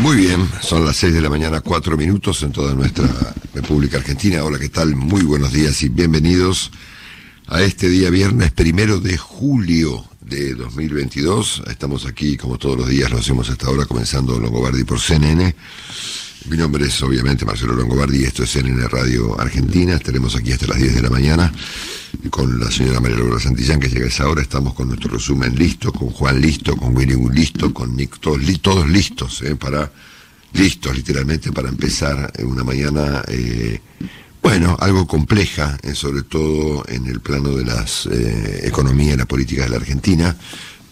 Muy bien, son las 6 de la mañana, 4 minutos en toda nuestra República Argentina. Hola, ¿qué tal? Muy buenos días y bienvenidos a este día viernes primero de julio de 2022. Estamos aquí, como todos los días, lo hacemos hasta ahora, comenzando Longobardi por CNN. Mi nombre es obviamente Marcelo Longobardi esto es CNN Radio Argentina. Estaremos aquí hasta las 10 de la mañana con la señora María Laura Santillán, que llega a esa hora. Estamos con nuestro resumen listo, con Juan listo, con Willy listo, con Nick, todos, todos listos, eh, para, listos literalmente para empezar una mañana, eh, bueno, algo compleja, eh, sobre todo en el plano de las economía y la política de la Argentina.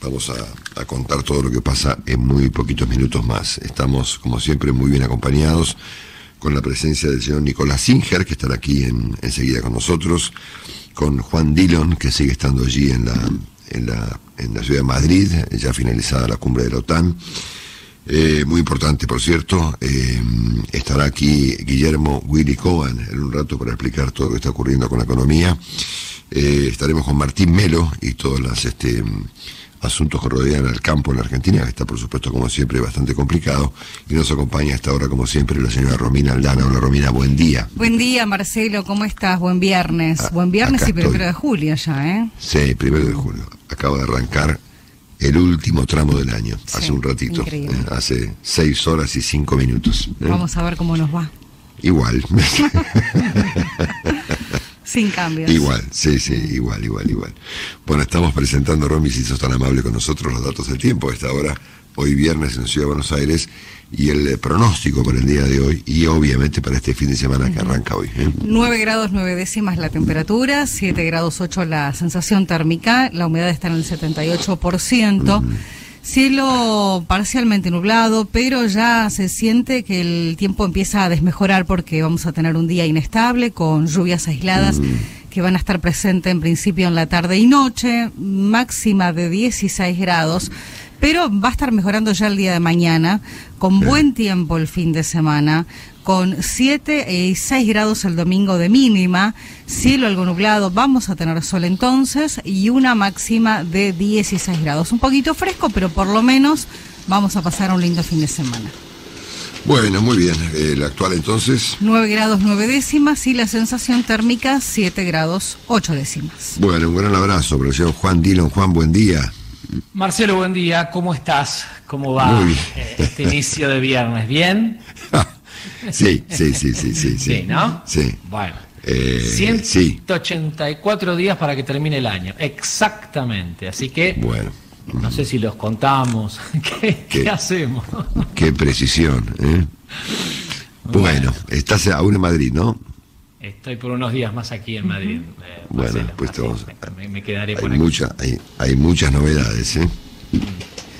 Vamos a, contar todo lo que pasa en muy poquitos minutos más. Estamos, como siempre, muy bien acompañados con la presencia del señor Nicolás Singer, que estará aquí en, enseguida con nosotros, con Juan Dillon, que sigue estando allí en la, en la, en la ciudad de Madrid, ya finalizada la cumbre de la OTAN. Eh, muy importante, por cierto, eh, estará aquí Guillermo Willy Cohen en un rato para explicar todo lo que está ocurriendo con la economía. Eh, estaremos con Martín Melo y todas las este, asuntos que rodean al campo en la Argentina, que está por supuesto como siempre bastante complicado, y nos acompaña hasta ahora como siempre la señora Romina Aldana. Hola Romina, buen día. Buen día Marcelo, ¿cómo estás? Buen viernes. Ah, buen viernes y primero de julio ya, ¿eh? Sí, primero de julio. Acaba de arrancar el último tramo del año, hace un ratito, eh, hace seis horas y cinco minutos. ¿eh? Vamos a ver cómo nos va. Igual. Sin cambios. Igual, sí, sí, igual, igual, igual. Bueno, estamos presentando, Romy, si sos tan amable con nosotros, los datos del tiempo a esta hora, hoy viernes en Ciudad de Buenos Aires, y el eh, pronóstico para el día de hoy, y obviamente para este fin de semana que arranca hoy. ¿eh? 9 grados 9 décimas la temperatura, 7 grados 8 la sensación térmica, la humedad está en el 78%. Cielo parcialmente nublado, pero ya se siente que el tiempo empieza a desmejorar porque vamos a tener un día inestable con lluvias aisladas mm. que van a estar presentes en principio en la tarde y noche, máxima de 16 grados pero va a estar mejorando ya el día de mañana, con buen tiempo el fin de semana, con 7 y 6 grados el domingo de mínima, cielo algo nublado, vamos a tener sol entonces y una máxima de 16 grados. Un poquito fresco, pero por lo menos vamos a pasar un lindo fin de semana. Bueno, muy bien. El actual entonces. 9 grados 9 décimas y la sensación térmica 7 grados 8 décimas. Bueno, un gran abrazo, profesor Juan Dillon. Juan, buen día. Marcelo, buen día. ¿Cómo estás? ¿Cómo va eh, este inicio de viernes? ¿Bien? sí, sí, sí, sí, sí. Sí, ¿no? Sí. Bueno. Eh, 184 días para que termine el año. Exactamente. Así que. Bueno. No sé si los contamos. ¿Qué, hacemos? Qué precisión. ¿eh? Bueno, estás aún en Madrid, ¿no? Estoy por unos días más aquí en Madrid. Eh, bueno, pues me, quedaré por hay aquí. hay, muchas novedades, ¿eh?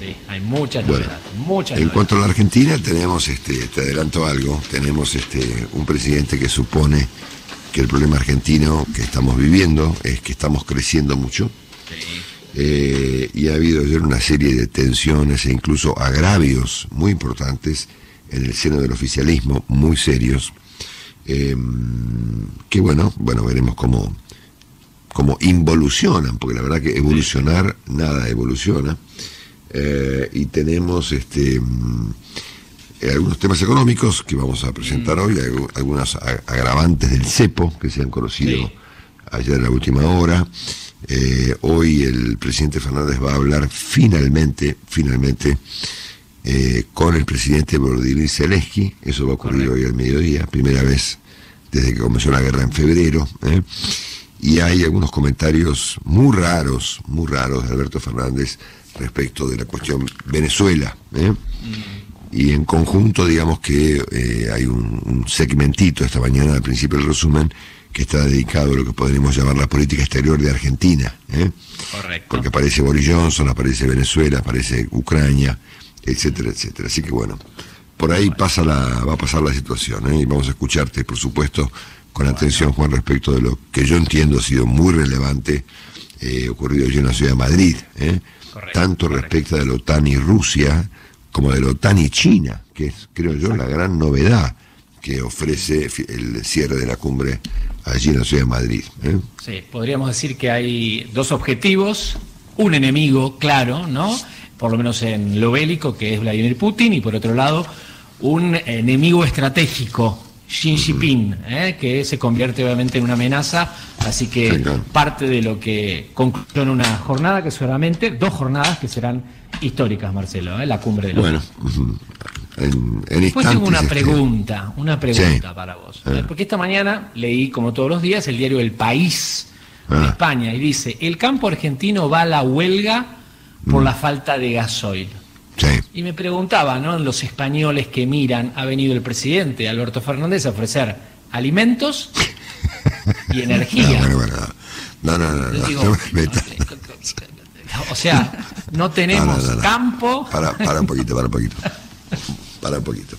Sí, hay muchas novedades. en cuanto a la Argentina, tenemos, este, te adelanto algo, tenemos este, un presidente que supone que el problema argentino que estamos viviendo es que estamos creciendo mucho. Eh, y ha habido ayer una serie de tensiones e incluso agravios muy importantes en el seno del oficialismo, muy serios eh, que bueno, bueno, veremos cómo, cómo involucionan, porque la verdad que evolucionar, nada evoluciona. Eh, y tenemos este mm, algunos temas económicos que vamos a presentar mm. hoy, algunas agravantes del cepo que se han conocido ayer en la última hora. Eh, hoy el presidente Fernández va a hablar finalmente, finalmente, eh, con el presidente Volodymyr Zelensky, eso va a ocurrir hoy al mediodía, primera vez desde que comenzó la guerra en febrero, ¿eh? y hay algunos comentarios muy raros, muy raros de Alberto Fernández respecto de la cuestión Venezuela. ¿eh? Y en conjunto, digamos que eh, hay un, segmentito esta mañana al principio del resumen que está dedicado a lo que podríamos llamar la política exterior de Argentina. Correcto. Porque aparece Boris Johnson, aparece Venezuela, aparece Ucrania, etcétera, etcétera. Así que bueno, por ahí pasa la, va a pasar la situación, ¿eh? y vamos a escucharte, por supuesto, con atención, Juan, respecto de lo que yo entiendo ha sido muy relevante, eh, ocurrido allí en la ciudad de Madrid, ¿eh? Tanto respecto de la OTAN y Rusia, como de la OTAN y China, que es, creo yo, la gran novedad que ofrece el cierre de la cumbre allí en la ciudad de Madrid. ¿eh? Sí, podríamos decir que hay dos objetivos, un enemigo claro, ¿no? Por lo menos en lo bélico, que es Vladimir Putin, y por otro lado, un enemigo estratégico, Xi Jinping, ¿eh? que se convierte obviamente en una amenaza, así que parte de lo que concluyó en una jornada que seguramente, dos jornadas que serán históricas, Marcelo, ¿eh? la cumbre de los... Bueno, en, Después tengo una pregunta, una pregunta para vos, porque esta mañana leí, como todos los días, el diario El País de ah. España y dice, el campo argentino va a la huelga por mm. la falta de gasoil. Y me preguntaba, ¿no? Los españoles que miran, ha venido el presidente Alberto Fernández a ofrecer alimentos y energía. No, no, no, no, O sea, no tenemos campo. Para, para un poquito, para un poquito. Para un poquito.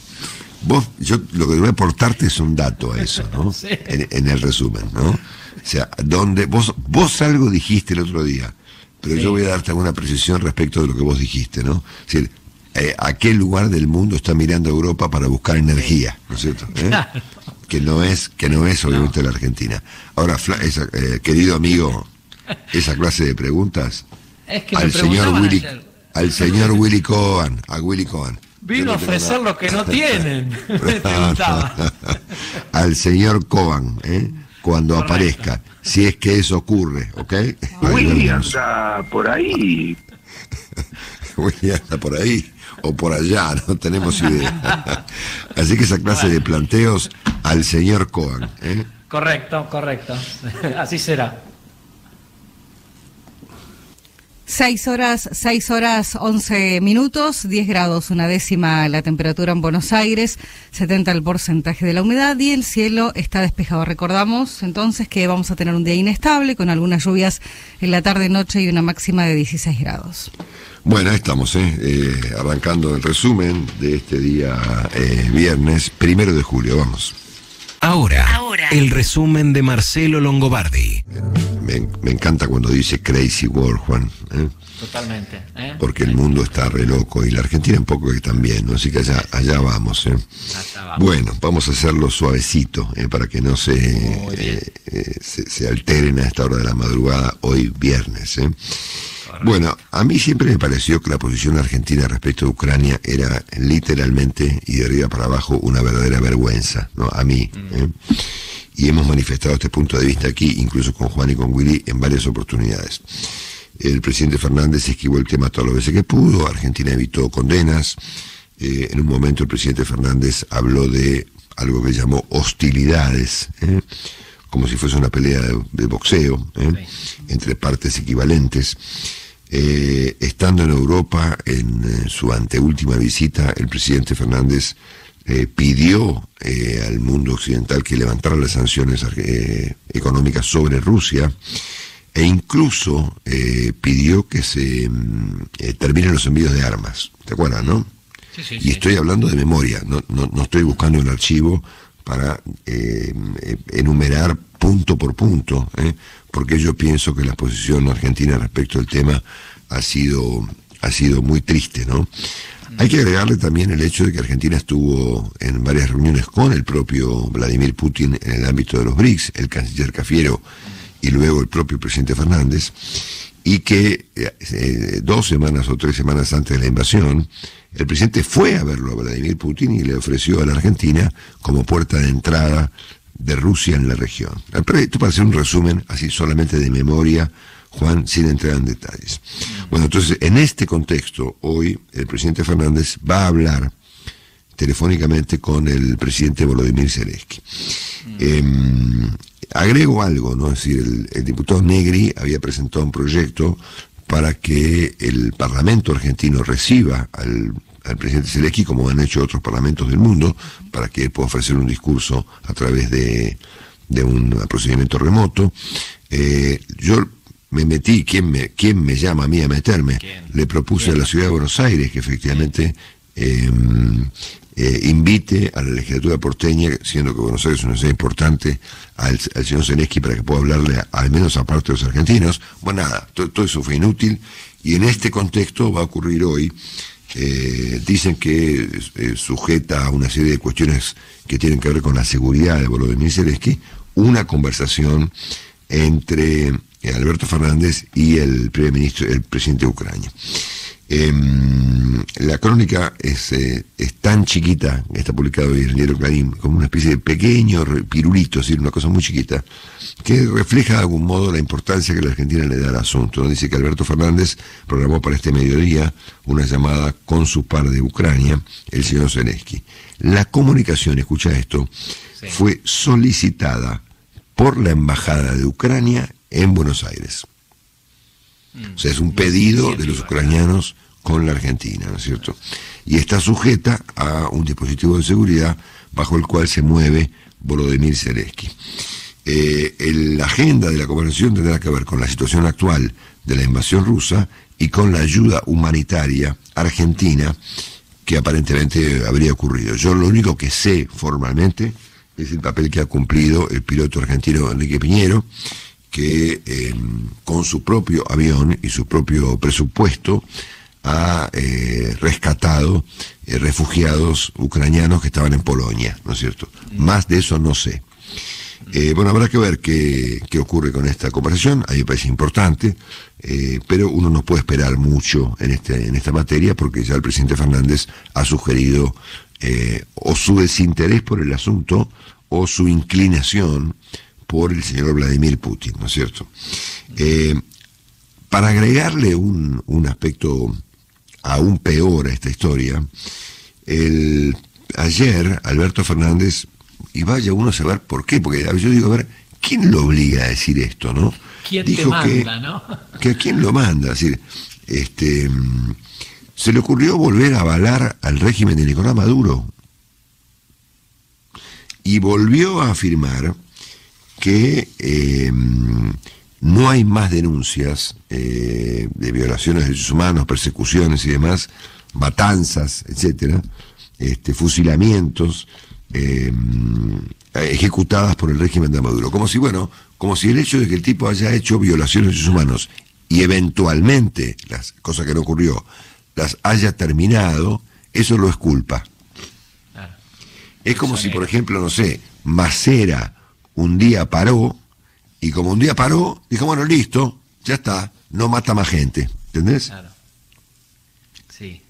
Vos, yo lo que voy a aportarte es un dato a eso, ¿no? En, el resumen, ¿no? O sea, donde vos, vos algo dijiste el otro día, pero yo voy a darte alguna precisión respecto de lo que vos dijiste, ¿no? Es decir, eh, ¿a qué lugar del mundo está mirando Europa para buscar energía? ¿No es cierto? ¿Eh? Que no es, que no es obviamente la Argentina. Ahora, eh, querido amigo, esa clase de preguntas al señor Willy, al señor Willy Cohen, a Willy Cohen. Vino a ofrecer lo que no tienen. al señor Cohen, ¿eh? Cuando aparezca, si es que eso ocurre, ¿ok? Willy anda por ahí. Willy anda por ahí o por allá, no tenemos idea. Así que esa clase de planteos al señor Cohen. ¿eh? Correcto, correcto. Así será. Seis horas, seis horas once minutos, diez grados, una décima la temperatura en Buenos Aires, 70 el porcentaje de la humedad y el cielo está despejado. Recordamos entonces que vamos a tener un día inestable con algunas lluvias en la tarde noche y una máxima de 16 grados. Bueno, estamos ¿eh? Eh, arrancando el resumen de este día eh, viernes, primero de julio, vamos. Ahora, el resumen de Marcelo Longobardi. Me, encanta cuando dice Crazy World, Juan. ¿eh? Totalmente. ¿eh? Porque el mundo está re loco y la Argentina un poco que también, ¿no? Así que allá, allá vamos, ¿eh? Bueno, vamos a hacerlo suavecito para que no se, se, se alteren a esta hora de la madrugada hoy viernes. ¿eh? Bueno, a mí siempre me pareció que la posición argentina respecto a Ucrania era literalmente y de arriba para abajo una verdadera vergüenza, ¿no? A mí. Mm. ¿eh? Y hemos manifestado este punto de vista aquí, incluso con Juan y con Willy, en varias oportunidades. El presidente Fernández esquivó el tema todas las veces que pudo, Argentina evitó condenas. Eh, en un momento el presidente Fernández habló de algo que llamó hostilidades. ¿eh? como si fuese una pelea de, boxeo entre partes equivalentes. Eh, estando en Europa, en, eh, su anteúltima visita, el presidente Fernández eh, pidió al mundo occidental que levantara las sanciones económicas sobre Rusia e incluso pidió que se mm, terminen los envíos de armas. ¿Te acuerdas, no? y estoy hablando de memoria, no, no, estoy buscando un archivo para enumerar punto por punto, porque yo pienso que la posición argentina respecto al tema ha sido, ha sido muy triste, ¿no? Hay que agregarle también el hecho de que Argentina estuvo en varias reuniones con el propio Vladimir Putin en el ámbito de los BRICS, el canciller Cafiero y luego el propio presidente Fernández, y que eh, eh, dos semanas o tres semanas antes de la invasión, el presidente fue a verlo a Vladimir Putin y le ofreció a la Argentina como puerta de entrada de Rusia en la región. Esto para hacer un resumen así solamente de memoria, Juan, sin entrar en detalles. Bueno, entonces, en este contexto, hoy el presidente Fernández va a hablar telefónicamente con el presidente Volodymyr Zelensky. Em, agrego algo, ¿no? Es decir, el, diputado Negri había presentado un proyecto para que el Parlamento argentino reciba al, presidente Zelensky, como han hecho otros parlamentos del mundo, para que él pueda ofrecer un discurso a través de, un procedimiento remoto. Eh, yo me metí, ¿quién me, quién me llama a mí a meterme? Le propuse a la ciudad de Buenos Aires que efectivamente em, eh, invite a la legislatura porteña, siendo que Buenos Aires es una ciudad importante, al, señor Zelensky para que pueda hablarle al menos a parte de los argentinos. Bueno, nada, todo, eso fue inútil y en este contexto va a ocurrir hoy. Eh, dicen que sujeta a una serie de cuestiones que tienen que ver con la seguridad de Volodymyr Zelensky, una conversación entre Alberto Fernández y el primer ministro, el presidente de Ucrania. Em, la crónica es, eh, es, tan chiquita, está publicado hoy en el diario Clarín, como una especie de pequeño pirulito, es decir, una cosa muy chiquita, que refleja de algún modo la importancia que la Argentina le da al asunto. Dice que Alberto Fernández programó para este mediodía una llamada con su par de Ucrania, el señor Zelensky. La comunicación, escucha esto, fue solicitada por la Embajada de Ucrania en Buenos Aires. O sea, es un pedido de los ucranianos con la Argentina, ¿no es cierto? Y está sujeta a un dispositivo de seguridad bajo el cual se mueve Volodymyr Zelensky. Eh, la agenda de la conversación tendrá que ver con la situación actual de la invasión rusa y con la ayuda humanitaria argentina que aparentemente habría ocurrido. Yo lo único que sé formalmente es el papel que ha cumplido el piloto argentino Enrique Piñero, que eh, con su propio avión y su propio presupuesto ha eh, rescatado eh, refugiados ucranianos que estaban en Polonia, ¿no es cierto? Mm. Más de eso no sé. bueno, habrá que ver qué, ocurre con esta conversación, ahí me parece importante, pero uno no puede esperar mucho en, este, en esta materia porque ya el presidente Fernández ha sugerido o su desinterés por el asunto o su inclinación por el señor Vladimir Putin, ¿no es cierto? Eh, para agregarle un, aspecto aún peor a esta historia, el, ayer Alberto Fernández, y vaya uno a saber por qué, porque yo digo, a ver, ¿quién lo obliga a decir esto, no? ¿Quién Dijo te manda, no? Que quién lo manda, es decir, este, se le ocurrió volver a avalar al régimen de Nicolás Maduro y volvió a afirmar que em, no hay más denuncias eh, de violaciones de derechos humanos, persecuciones y demás, matanzas, etcétera, este, fusilamientos em, ejecutadas por el régimen de Maduro. Como si, bueno, como si el hecho de que el tipo haya hecho violaciones de derechos humanos y eventualmente, las cosas que no ocurrió, las haya terminado, eso lo es culpa. Es como si, por ejemplo, no sé, Macera un día paró y como un día paró, dijo, bueno, listo, ya está, no mata más gente. ¿Entendés? Claro. Sí.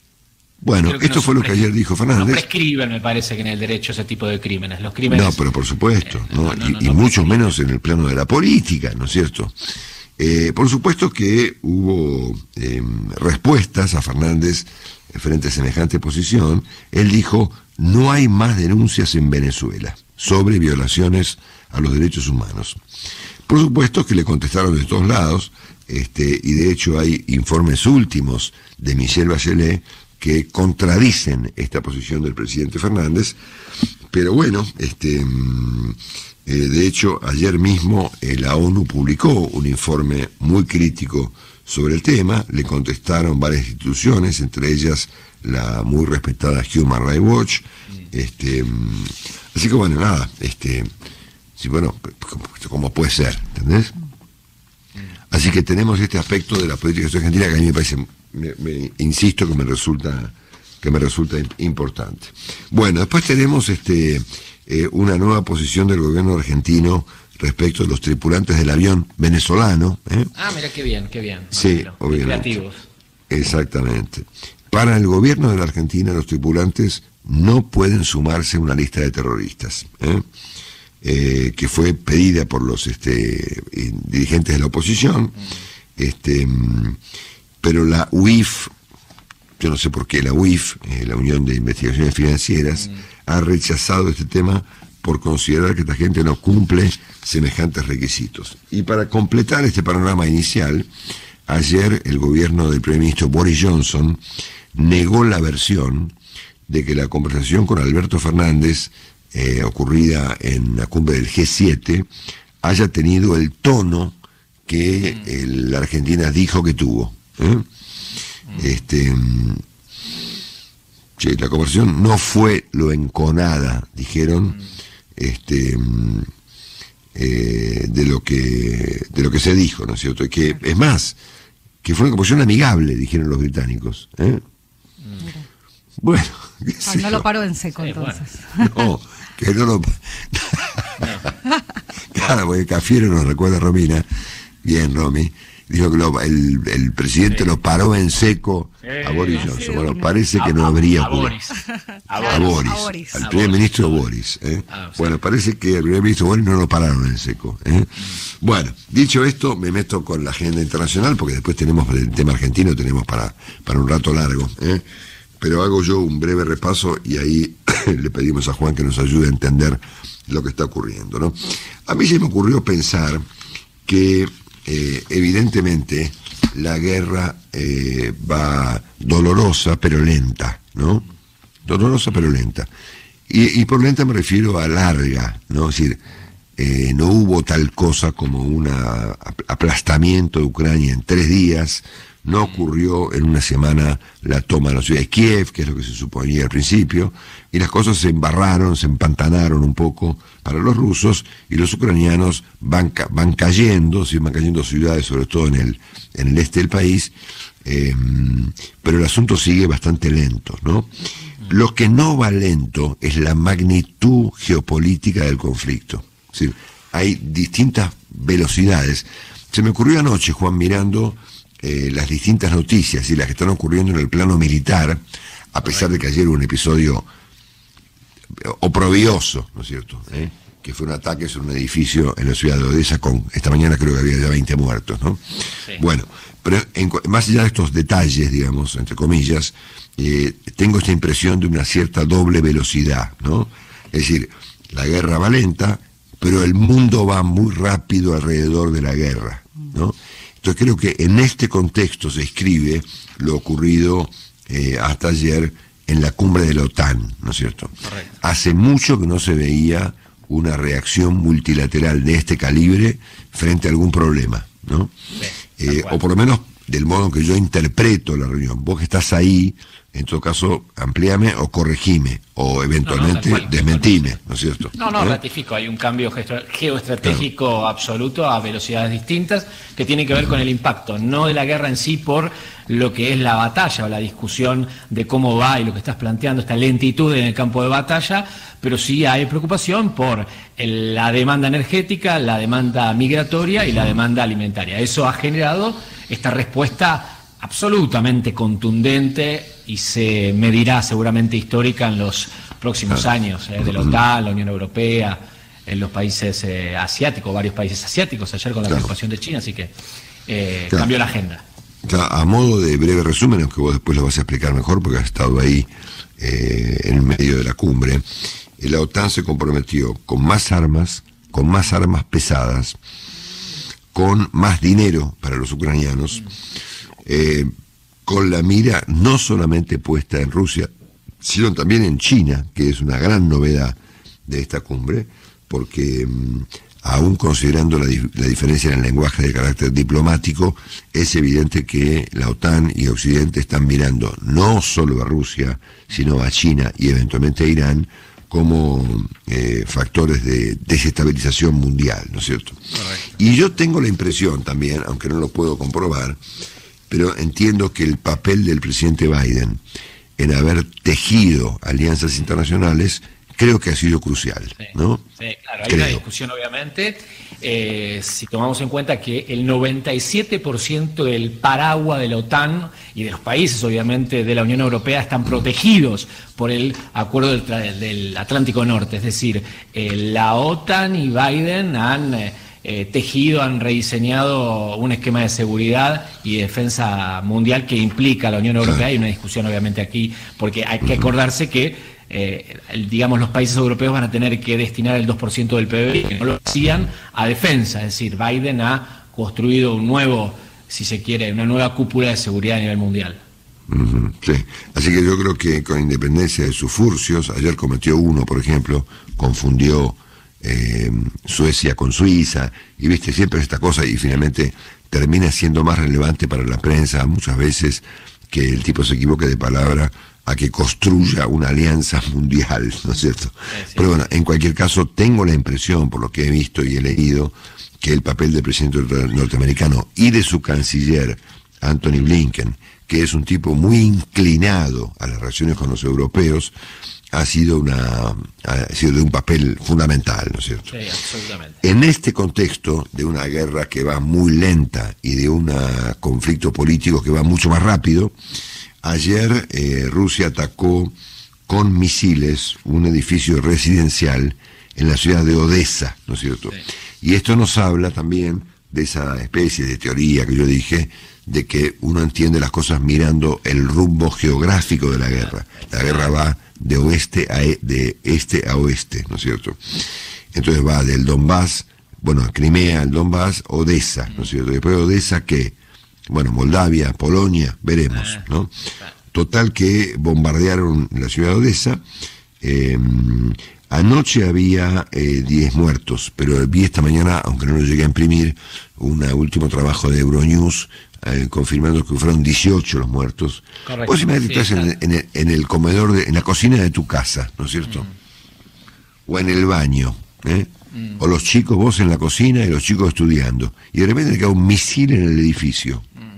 Bueno, esto fue lo que ayer dijo Fernández. No prescriben, me parece, que en el derecho ese tipo de crímenes. Los crímenes. No, pero por supuesto, eh, y, mucho menos en el plano de la política, ¿no es cierto? Eh, por supuesto que hubo em, respuestas a Fernández frente a semejante posición. Él dijo, no hay más denuncias en Venezuela sobre violaciones a los derechos humanos. Por supuesto que le contestaron de todos lados, este, y de hecho hay informes últimos de Michelle Bachelet que contradicen esta posición del presidente Fernández, pero bueno, este, mm, eh, de hecho ayer mismo eh, la ONU publicó un informe muy crítico sobre el tema, le contestaron varias instituciones, entre ellas la muy respetada Human Rights Watch, este, mm, así que bueno, nada, este, sí, bueno, como puede ser, ¿entendés? Así que tenemos este aspecto de la política argentina que a mí me parece, me, insisto, que me resulta que me resulta importante. Bueno, después tenemos este eh, una nueva posición del gobierno argentino respecto de los tripulantes del avión venezolano. ¿eh? Ah, mira qué bien, qué bien. Sí, obviamente. Exactamente. Para el gobierno de la Argentina, los tripulantes no pueden sumarse a una lista de terroristas, ¿eh? Eh, que fue pedida por los este, dirigentes de la oposición, este, pero la UIF, yo no sé por qué, la UIF, eh, la Unión de Investigaciones Financieras, ha rechazado este tema por considerar que esta gente no cumple semejantes requisitos. Y para completar este panorama inicial, ayer el gobierno del primer ministro Boris Johnson negó la versión de que la conversación con Alberto Fernández, eh, ocurrida en la cumbre del G7, haya tenido el tono que la Argentina dijo que tuvo. ¿eh? Este, la conversación no fue lo enconada, dijeron, este, eh, de lo que de lo que se dijo, ¿no es cierto? Que es más, que fue una conversación amigable, dijeron los británicos. Bueno, Ah, no lo paró en seco entonces. No, que no lo. claro, porque Cafiero nos recuerda a Romina, bien Romy, dijo que el, presidente lo paró en seco a Boris Johnson. Bueno, parece que no habría ocurrido. A Boris. Al primer ministro Boris. ¿eh? Ah, bueno, parece que el primer ministro Boris no lo pararon en seco. ¿eh? Bueno, dicho esto, me meto con la agenda internacional porque después tenemos el tema argentino, tenemos para, para un rato largo. ¿eh? Pero hago yo un breve repaso y ahí le pedimos a Juan que nos ayude a entender lo que está ocurriendo. ¿no? A mí se me ocurrió pensar que eh, evidentemente la guerra eh, va dolorosa pero lenta, ¿no? Dolorosa pero lenta. Y, por lenta me refiero a larga, ¿no? Es decir, eh, no hubo tal cosa como un aplastamiento de Ucrania en tres días, no ocurrió en una semana la toma de la ciudad de Kiev, que es lo que se suponía al principio, y las cosas se embarraron, se empantanaron un poco para los rusos, y los ucranianos van, van cayendo, sí, van cayendo ciudades, sobre todo en el, en el este del país, em, pero el asunto sigue bastante lento, ¿no? Lo que no va lento es la magnitud geopolítica del conflicto. Es decir, hay distintas velocidades. Se me ocurrió anoche, Juan, mirando eh, las distintas noticias y las que están ocurriendo en el plano militar, a pesar de que ayer hubo un episodio oprobioso, ¿no es cierto? ¿Eh? Que fue un ataque sobre un edificio en la ciudad de Odessa con, esta mañana creo que había ya 20 muertos, ¿no? Bueno, pero más allá de estos detalles, digamos, entre comillas, eh, tengo esta impresión de una cierta doble velocidad, ¿no? Es decir, la guerra va lenta, pero el mundo va muy rápido alrededor de la guerra, ¿no? Entonces creo que en este contexto se escribe lo ocurrido eh, hasta ayer en la cumbre de la OTAN, ¿no es cierto? Hace mucho que no se veía una reacción multilateral de este calibre frente a algún problema, ¿no? Eh, o por lo menos del modo en que yo interpreto la reunión. Vos que estás ahí, en todo caso, amplíame o corregime, o eventualmente desmentime, ¿no es cierto? No, no, ¿Eh? ratifico, hay un cambio geoestratégico absoluto a velocidades distintas que tiene que ver con el impacto, no de la guerra en sí por lo que es la batalla o la discusión de cómo va y lo que estás planteando, esta lentitud en el campo de batalla, pero sí hay preocupación por la demanda energética, la demanda migratoria y la demanda alimentaria. Eso ha generado esta respuesta absolutamente contundente y se medirá seguramente histórica en los próximos años eh, de la OTAN, la Unión Europea, en los países eh, asiáticos, varios países asiáticos, ayer con la preocupación de China, así que eh, cambió la agenda. A modo de breve resumen, aunque vos después lo vas a explicar mejor porque has estado ahí en el medio de la cumbre, la OTAN se comprometió con más armas, con más armas pesadas, con más dinero para los ucranianos, eh, con la mira no solamente puesta en Rusia, sino también en China, que es una gran novedad de esta cumbre, porque mm, aún considerando la, diferencia en el lenguaje de carácter diplomático, es evidente que la OTAN y Occidente están mirando no solo a Rusia, sino a China y eventualmente a Irán como eh, factores de desestabilización mundial, ¿no es cierto? Y yo tengo la impresión también, aunque no lo puedo comprobar, pero entiendo que el papel del presidente Biden en haber tejido alianzas internacionales creo que ha sido crucial, ¿no? Sí, claro, hay una discusión obviamente, eh, si tomamos en cuenta que el 97% del paraguas de la OTAN y de los países obviamente de la Unión Europea están protegidos por el acuerdo del, Atlántico Norte, es decir, eh, la OTAN y Biden han... Eh, tejido, han rediseñado un esquema de seguridad y defensa mundial que implica a la Unión Europea. Hay una discusión obviamente aquí, porque hay que acordarse que eh, digamos, los países europeos van a tener que destinar el 2% del PIB, que no lo hacían, a defensa. Es decir, Biden ha construido un nuevo, si se quiere, una nueva cúpula de seguridad a nivel mundial. sí, así que yo creo que con independencia de sus furcios, ayer cometió uno, por ejemplo, confundió eh, Suecia con Suiza, y viste siempre esta cosa, y finalmente termina siendo más relevante para la prensa muchas veces que el tipo se equivoque de palabra a que construya una alianza mundial, ¿no es cierto? Pero bueno, en cualquier caso, tengo la impresión, por lo que he visto y he leído, que el papel del presidente norteamericano y de su canciller, Anthony Blinken, que es un tipo muy inclinado a las relaciones con los europeos, ha sido una ha sido de un papel fundamental, ¿no es cierto? Sí, absolutamente. En este contexto de una guerra que va muy lenta y de un conflicto político que va mucho más rápido, ayer eh, Rusia atacó con misiles un edificio residencial en la ciudad de Odessa, ¿no es cierto? Y esto nos habla también de esa especie de teoría que yo dije, de que uno entiende las cosas mirando el rumbo geográfico de la guerra. La guerra va de oeste a e, de este a oeste, ¿no es cierto? Entonces va del Donbass, bueno, Crimea, el Donbass, Odessa, ¿no es cierto? Después de Odessa, ¿qué? Bueno, Moldavia, Polonia, veremos, ah, ¿no? Total que bombardearon la ciudad de Odessa. Em, anoche había 10 eh, muertos, pero vi esta mañana, aunque no lo llegué a imprimir, un último trabajo de Euronews eh, confirmando que fueron 18 los muertos. Correcto, Vos imagínate estás en, el, comedor, en la cocina de tu casa, ¿no es cierto? Mm. O en el baño, ¿eh? Mm. O los chicos, vos en la cocina y los chicos estudiando. Y de repente cae un misil en el edificio. Mm.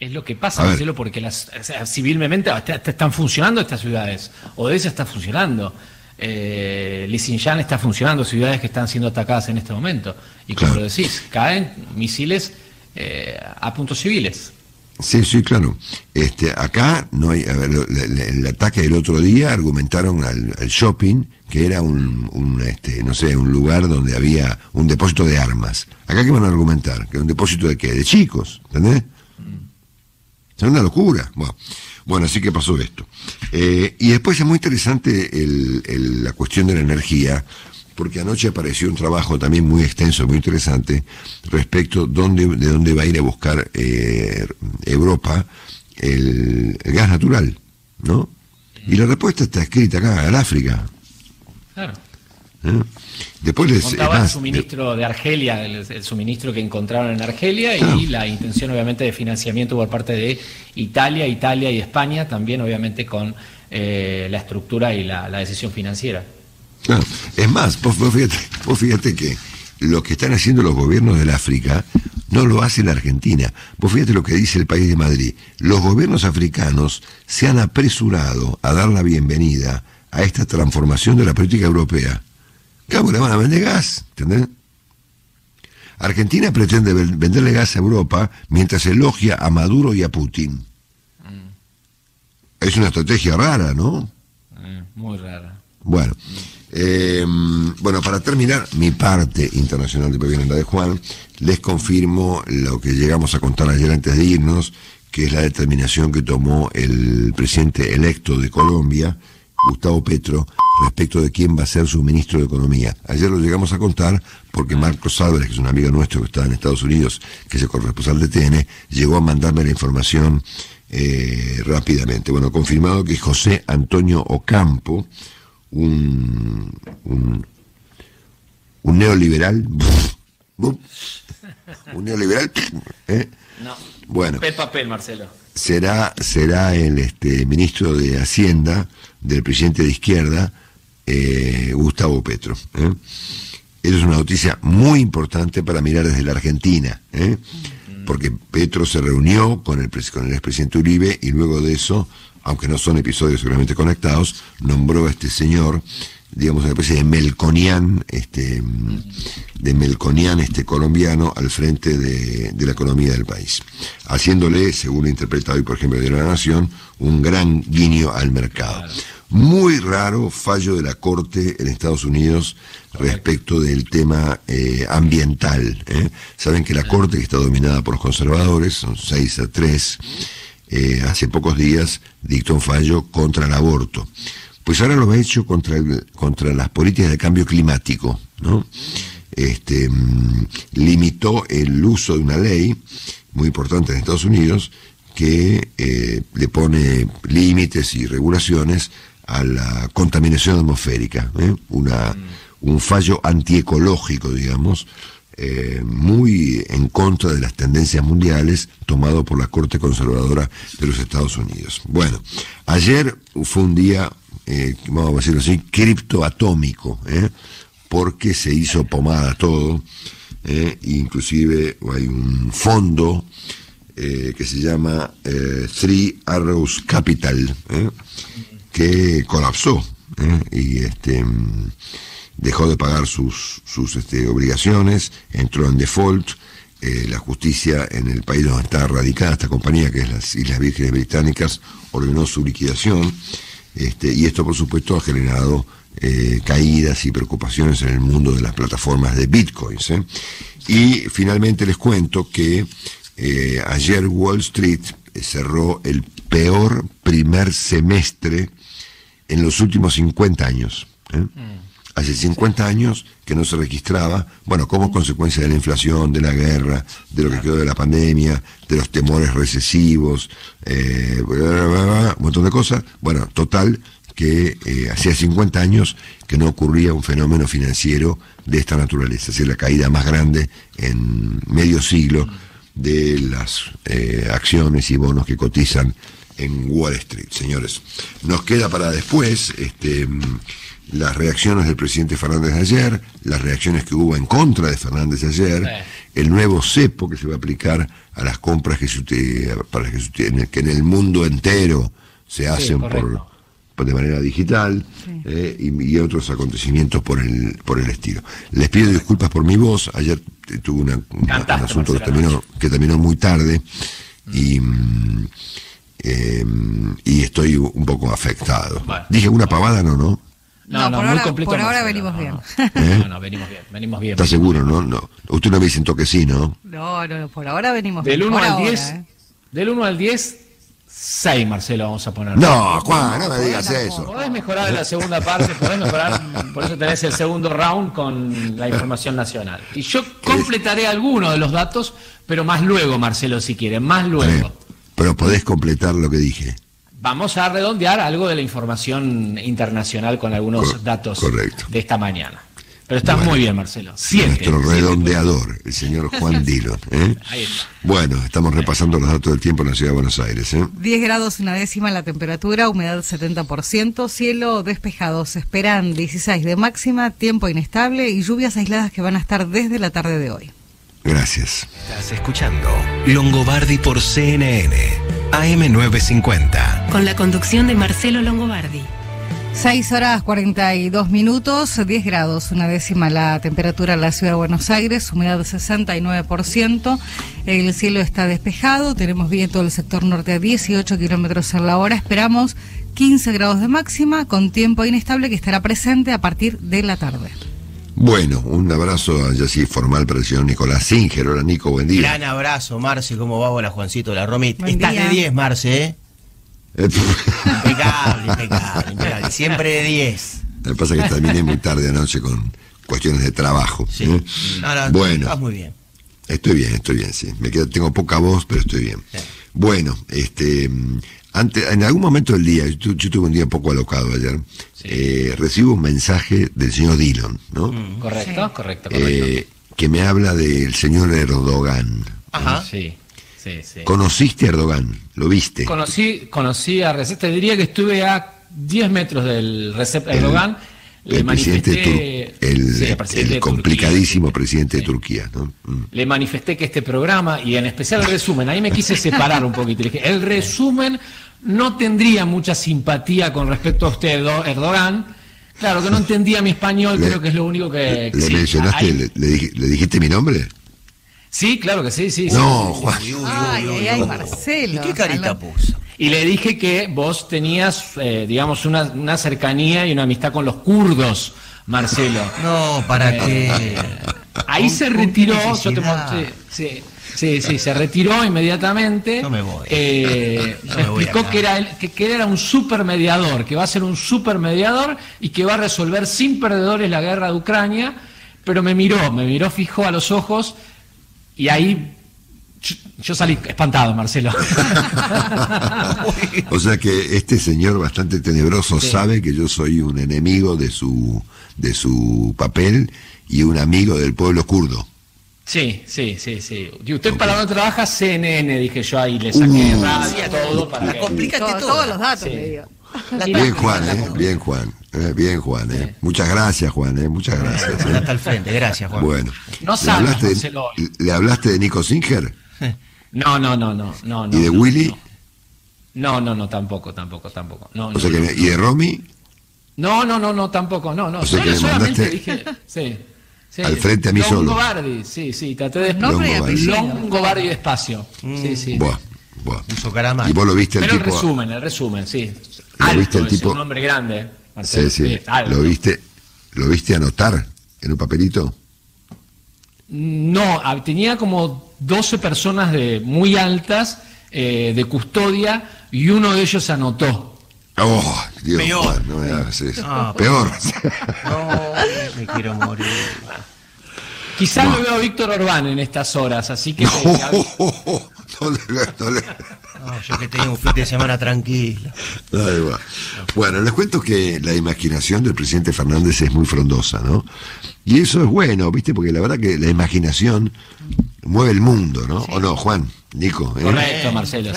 Es lo que pasa, Marcelo, porque las, civilmente están funcionando estas ciudades. Odessa está funcionando. Eh, está funcionando, ciudades que están siendo atacadas en este momento. Y como lo decís, caen misiles eh, a puntos civiles. Sí, sí, claro. Este, acá no hay, el, ataque del otro día argumentaron al, shopping que era un, este, no sé, un lugar donde había un depósito de armas. Acá qué van a argumentar, que un depósito de qué, de chicos, ¿entendés? Es una locura. Bueno, así que pasó esto. Eh, y después es muy interesante la cuestión de la energía, porque anoche apareció un trabajo también muy extenso, muy interesante, respecto dónde, de dónde va a ir a buscar eh, Europa el, gas natural, ¿no? Y la respuesta está escrita acá, al África. Claro. ¿Eh? Después les, Contaba el suministro de Argelia, el, suministro que encontraron en Argelia y la intención obviamente de financiamiento por parte de Italia, Italia y España, también obviamente con eh, la estructura y la decisión financiera. Es más, vos, fíjate, que lo que están haciendo los gobiernos del África no lo hace la Argentina. Vos fíjate lo que dice el país de Madrid. Los gobiernos africanos se han apresurado a dar la bienvenida a esta transformación de la política europea. ¿Cómo le van a vender gas? ¿Entendés? Argentina pretende venderle gas a Europa mientras elogia a Maduro y a Putin. Mm. Es una estrategia rara, ¿no? Eh, muy rara. Bueno. Eh, bueno, para terminar mi parte internacional de Vivienda de Juan, les confirmo lo que llegamos a contar ayer antes de irnos, que es la determinación que tomó el presidente electo de Colombia, Gustavo Petro, respecto de quién va a ser su ministro de Economía. Ayer lo llegamos a contar porque Marcos Álvarez, que es un amigo nuestro que está en Estados Unidos, que es el corresponsal de TN, llegó a mandarme la información eh, rápidamente. Bueno, confirmado que José Antonio Ocampo, un, un, neoliberal. un neoliberal. ¿eh? No. Bueno. papel, Marcelo. Será, será el este, ministro de Hacienda del presidente de izquierda, eh, Gustavo Petro. ¿eh? Eso es una noticia muy importante para mirar desde la Argentina, ¿eh? porque Petro se reunió con el, con el expresidente Uribe y luego de eso aunque no son episodios seguramente conectados, nombró a este señor, digamos, una especie de melconian, este, de melconian este colombiano al frente de, la economía del país, haciéndole, según ha interpretado hoy, por ejemplo, de la Nación, un gran guiño al mercado. Muy raro fallo de la Corte en Estados Unidos respecto del tema eh, ambiental. ¿eh? Saben que la Corte, que está dominada por los conservadores, son seis a tres, eh, hace pocos días dictó un fallo contra el aborto. Pues ahora lo ha hecho contra, contra las políticas de cambio climático. Este, mm, limitó el uso de una ley muy importante en Estados Unidos que eh, le pone límites y regulaciones a la contaminación atmosférica, ¿eh? una, un fallo antiecológico, digamos, eh, muy en contra de las tendencias mundiales tomado por la Corte Conservadora de los Estados Unidos. Bueno, ayer fue un día, eh, vamos a decirlo así, criptoatómico, ¿eh? porque se hizo pomada todo, inclusive hay un fondo que se llama Three Arrows Capital, que colapsó y este dejó de pagar sus, sus este, obligaciones, entró en default. Eh, la justicia en el país donde está radicada esta compañía, que es las Islas Vírgenes Británicas, ordenó su liquidación. Este, y esto, por supuesto, ha generado eh, caídas y preocupaciones en el mundo de las plataformas de bitcoins. ¿eh? Y finalmente les cuento que ayer Wall Street cerró el peor primer semestre en los últimos 50 años. Mm hace 50 años que no se registraba, bueno, como consecuencia de la inflación, de la guerra, de lo que quedó de la pandemia, de los temores recesivos, eh, un montón de cosas. Bueno, total, que eh, hacía 50 años que no ocurría un fenómeno financiero de esta naturaleza, es decir, la caída más grande en medio siglo de las eh, acciones y bonos que cotizan en Wall Street, señores. Nos queda para después, este las reacciones del presidente Fernández ayer, las reacciones que hubo en contra de Fernández ayer, el nuevo cepo que se va a aplicar a las compras que, se, para que, que en el mundo entero se hacen por, de manera digital eh, y, otros acontecimientos por el, por el estilo. Les pido disculpas por mi voz, ayer tuve un asunto que terminó, que terminó muy tarde y... Mm, em, y estoy un poco afectado. Dije una pavada, no, no. No, no, por, muy ahora, por ahora venimos bien. ¿Eh? No, no, venimos bien, venimos bien. ¿Está seguro, no? no? Usted no me dicen que sí, ¿no? No, no, por ahora venimos del bien. 1 al 10, ¿eh? Del 1 al 10, 6, Marcelo, vamos a poner. No, Juan, no me digas eso. Podés mejorar en la segunda parte, podés mejorar, por eso tenés el segundo round con la información nacional. Y yo completaré algunos de los datos, pero más luego, Marcelo, si quieren, más luego. pero podés completar lo que dije vamos a redondear algo de la información internacional con algunos datos de esta mañana. Pero está muy bien, Marcelo. nuestro redondeador, el señor Juan Dillon. ¿eh? Ahí está. Bueno, estamos repasando los datos del tiempo en la ciudad de Buenos Aires. ¿eh? 10 grados una décima la temperatura, humedad 70%, cielo despejado. Se esperan 16 de máxima, tiempo inestable y lluvias aisladas que van a estar desde la tarde de hoy. Gracias. Estás escuchando Longobardi por CNN, AM950. Con la conducción de Marcelo Longobardi. 6 horas 42 minutos, 10 grados, una décima la temperatura en la ciudad de Buenos Aires, humedad 69%, el cielo está despejado, tenemos viento del sector norte a 18 kilómetros en la hora, esperamos 15 grados de máxima con tiempo inestable que estará presente a partir de la tarde. Bueno, un abrazo ya así formal para el señor Nicolás Singer. Hola Nico, buen día. Gran abrazo, Marce. ¿Cómo va? Hola Juancito, la Romit. Estás de 10, Marce, ¿eh? impecable, impecable, impecable. Siempre de 10. Lo que pasa es que terminé muy tarde anoche con cuestiones de trabajo. Sí. ¿eh? bueno. Estás muy bien. Estoy bien, estoy bien, sí. Me quedo, tengo poca voz, pero estoy bien. Bueno, este en algún momento del día, yo, tuve un día un poco alocado ayer, eh, recibo un mensaje del señor Dillon, ¿no? Mm. correcto, correcto, eh, que me habla del señor Erdogan. Ajá. Sí. Sí, sí. ¿Conociste a Erdogan? ¿Lo viste? Conocí, conocí a Recep, te diría que estuve a 10 metros del Recep Erdogan. El, presidente, el, complicadísimo presidente de Turquía. ¿no? Mm. Le manifesté que este programa, y en especial el resumen, ahí me quise separar un poquito. Le dije, el resumen no tendría mucha simpatía con respecto a usted, Erdogan. Claro que no entendía mi español, creo que es lo único que... ¿Le, mencionaste, le, dijiste mi nombre? Sí, claro que sí, sí. No, Juan. Ay, ay, ay, Marcelo. ¿Y qué carita puso? Y le dije que vos tenías, eh, digamos, una, cercanía y una amistad con los kurdos, Marcelo. No, ¿para qué? Ahí se retiró, yo te mostré, sí, Sí, sí, se retiró inmediatamente. No me voy. Eh, me explicó que, era, que, era un supermediador, que va a ser un supermediador y que va a resolver sin perdedores la guerra de Ucrania, pero me miró, me miró fijo a los ojos y ahí yo salí espantado, Marcelo. o sea que este señor bastante tenebroso sabe que yo soy un enemigo de su, de su papel y un amigo del pueblo kurdo. Sí, sí, sí, sí. ¿Y usted para dónde trabaja? CNN, dije yo ahí, le saqué uh, radio, todo para que... Complícate todos los datos, sí. Bien Juan, eh, bien Juan, eh, bien Juan, eh. Muchas gracias Juan, eh, muchas gracias. Eh. Hasta el frente, gracias Juan. Bueno. No ¿Le, hablaste de, ¿Le hablaste de Nico Singer? No, no, no, no, no. ¿Y de Willy? No, no, no, tampoco, tampoco, tampoco. No, ¿Y de Romy? No, no, no, no, tampoco, no, no. solamente dije, sí. Al frente a mí solo. Longobardi, sí, sí, traté de Longobardi. Longobardi despacio. Mm. Sí, sí. Buah, buah. Y vos lo viste el Pero tipo. el resumen, el resumen, sí. Lo Alto, viste el tipo. Es un hombre grande. sí, sí. lo viste, lo viste anotar en un papelito. No, tenía como 12 personas de muy altas eh, de custodia y uno de ellos anotó. Oh, Dios, Peor. no me hagas eso. Peor. No, me quiero morir. Quizás lo veo a Víctor Orbán en estas horas, así que... No, le, no, le... no, yo que tengo un fin de semana tranquilo. Bueno, les cuento que la imaginación del presidente Fernández es muy frondosa, ¿no? Y eso es bueno, ¿viste? Porque la verdad que la imaginación mueve el mundo, ¿no? ¿O no, Juan? Nico. ¿eh? Correcto, Marcelo.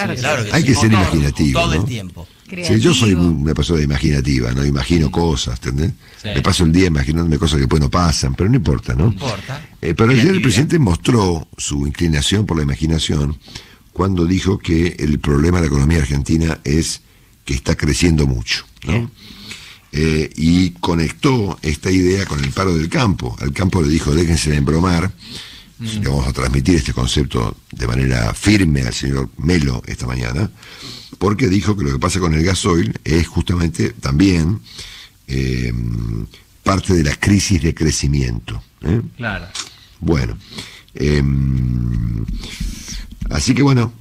Hay que ser imaginativo. Todo el tiempo. Sí, yo soy una persona imaginativa, ¿no? Imagino cosas, ¿entendés? Me paso el día imaginándome cosas que después no pasan, pero no importa, ¿no? importa. Eh, pero ayer el presidente mostró su inclinación por la imaginación cuando dijo que el problema de la economía argentina es que está creciendo mucho, ¿no? Eh, y conectó esta idea con el paro del campo. Al campo le dijo, déjense de embromar, mm. vamos a transmitir este concepto de manera firme al señor Melo esta mañana, porque dijo que lo que pasa con el gasoil es justamente también eh, parte de la crisis de crecimiento. ¿eh? Claro. Bueno, em, así que bueno,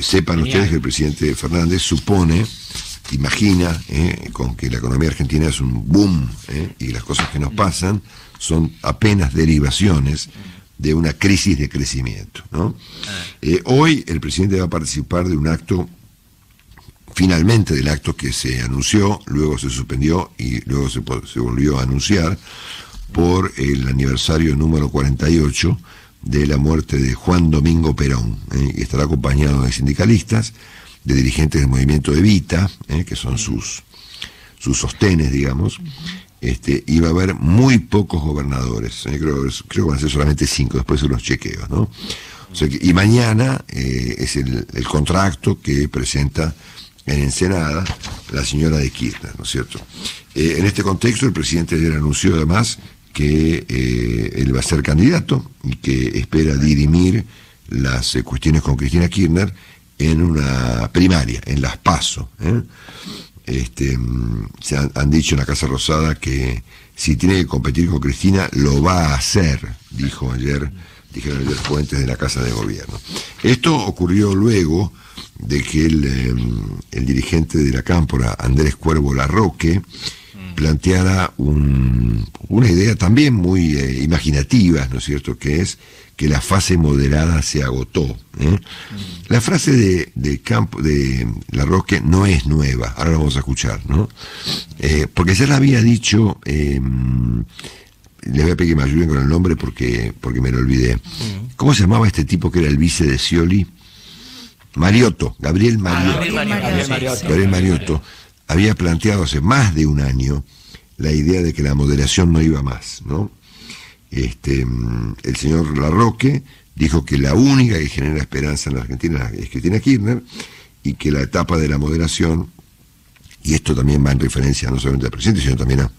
sepan ustedes que el presidente Fernández supone imagina eh, con que la economía argentina es un boom eh, y las cosas que nos pasan son apenas derivaciones de una crisis de crecimiento. ¿no? Ah. Eh, hoy el presidente va a participar de un acto, finalmente del acto que se anunció, luego se suspendió y luego se, se volvió a anunciar por el aniversario número 48 de la muerte de Juan Domingo Perón. y estará acompañado de sindicalistas de dirigentes del movimiento Evita, eh, que son sus, sus sostenes, digamos, este, iba a haber muy pocos gobernadores, eh, creo, creo, que van a ser solamente cinco, después de los chequeos, ¿no? y mañana eh, es el, el contrato que presenta en Ensenada la señora de Kirchner, ¿no es cierto? en este contexto, el presidente ayer anunció además que él va a ser candidato y que espera dirimir las cuestiones con Cristina Kirchner en una primaria, en las PASO. ¿eh? Este, mm, se han, dicho en la Casa Rosada que si tiene que competir con Cristina, lo va a hacer, dijo ayer, dijeron ayer fuentes de la Casa de Gobierno. Esto ocurrió luego de que el, em, el dirigente de la Cámpora, Andrés Cuervo Larroque, mm. planteara un, una idea también muy eh, imaginativa, ¿no es cierto?, que es que la fase moderada se agotó. ¿eh? La frase de, de, Campo, de La Roque no es nueva, ahora la vamos a escuchar, ¿no? Eh, porque ya la había dicho, eh, les voy a pedir que me ayuden con el nombre porque, porque me lo olvidé. ¿Cómo se llamaba este tipo que era el vice de Scioli? Mariotto, Gabriel Mariotto. Gabriel Mariotto había planteado hace más de un año la idea de que la moderación no iba más, ¿no? este, mm, el señor Larroque dijo que la única que genera esperanza en la Argentina es Cristina Kirchner y que la etapa de la moderación, y esto también va en referencia no solamente al presidente, sino también a...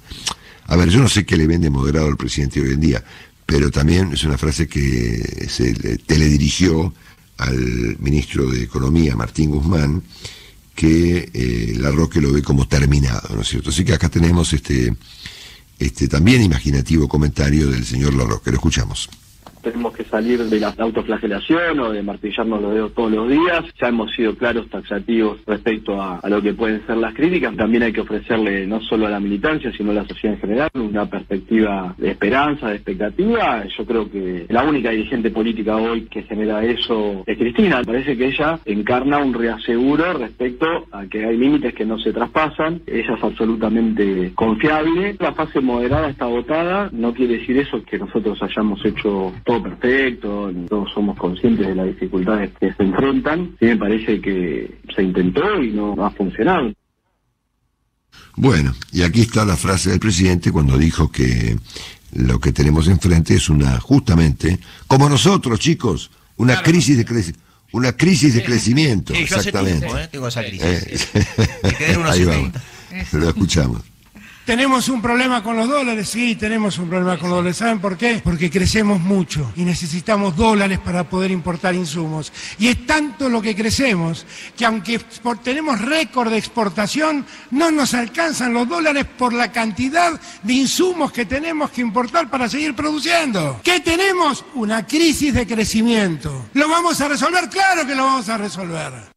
A ver, yo no sé qué le vende moderado al presidente hoy en día, pero también es una frase que se teledirigió al ministro de Economía, Martín Guzmán, que eh, Larroque lo ve como terminado, ¿no es cierto? Así que acá tenemos este este también imaginativo comentario del señor Larroque. Lo escuchamos tenemos que salir de la autoflagelación o de martillarnos los dedos todos los días. Ya hemos sido claros, taxativos respecto a, lo que pueden ser las críticas. También hay que ofrecerle no solo a la militancia, sino a la sociedad en general una perspectiva de esperanza, de expectativa. Yo creo que la única dirigente política hoy que genera eso es Cristina. Parece que ella encarna un reaseguro respecto a que hay límites que no se traspasan. Ella es absolutamente confiable. La fase moderada está agotada. No quiere decir eso que nosotros hayamos hecho perfecto, todos somos conscientes de las dificultades que se enfrentan. Sí me parece que se intentó y no ha funcionado. Bueno, y aquí está la frase del presidente cuando dijo que lo que tenemos enfrente es una, justamente, como nosotros chicos, una crisis de crecimiento Una crisis de crecimiento, exactamente. ¿eh? Tengo esa crisis. Eh. Ahí vamos. Lo escuchamos. ¿Tenemos un problema con los dólares? Sí, tenemos un problema con los dólares. ¿Saben por qué? Porque crecemos mucho y necesitamos dólares para poder importar insumos. Y es tanto lo que crecemos que aunque tenemos récord de exportación, no nos alcanzan los dólares por la cantidad de insumos que tenemos que importar para seguir produciendo. ¿Qué tenemos? Una crisis de crecimiento. ¿Lo vamos a resolver? Claro que lo vamos a resolver.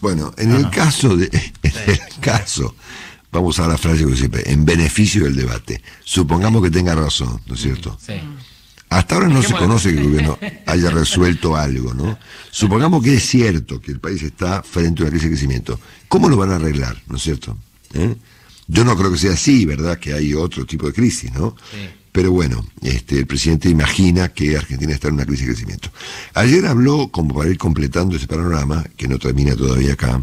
Bueno, en el caso de... En el caso vamos a la frase que siempre, en beneficio del debate. Supongamos que tenga razón, ¿no es cierto? Sí. Hasta ahora no se conoce que el gobierno haya resuelto algo, ¿no? Supongamos que es cierto que el país está frente a una crisis de crecimiento. ¿Cómo lo van a arreglar, ¿no es cierto? ¿Eh? Yo no creo que sea así, ¿verdad? Que hay otro tipo de crisis, ¿no? Sí. Pero bueno, este, el presidente imagina que Argentina está en una crisis de crecimiento. Ayer habló, como para ir completando ese panorama, que no termina todavía acá,